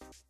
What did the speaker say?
you